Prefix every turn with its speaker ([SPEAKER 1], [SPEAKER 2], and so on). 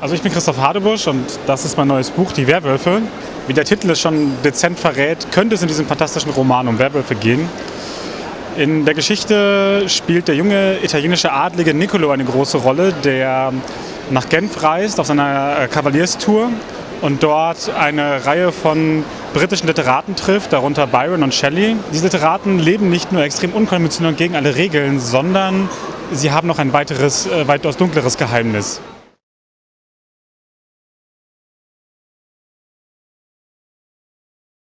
[SPEAKER 1] Also ich bin Christoph Hadebusch und das ist mein neues Buch, Die Werwölfe. Wie der Titel es schon dezent verrät, könnte es in diesem fantastischen Roman um Werwölfe gehen. In der Geschichte spielt der junge italienische Adlige Niccolo eine große Rolle, der nach Genf reist auf seiner äh, Kavalierstour und dort eine Reihe von britischen Literaten trifft, darunter Byron und Shelley. Diese Literaten leben nicht nur extrem unkonventionell und gegen alle Regeln, sondern sie haben noch ein weiteres, äh, weitaus dunkleres Geheimnis.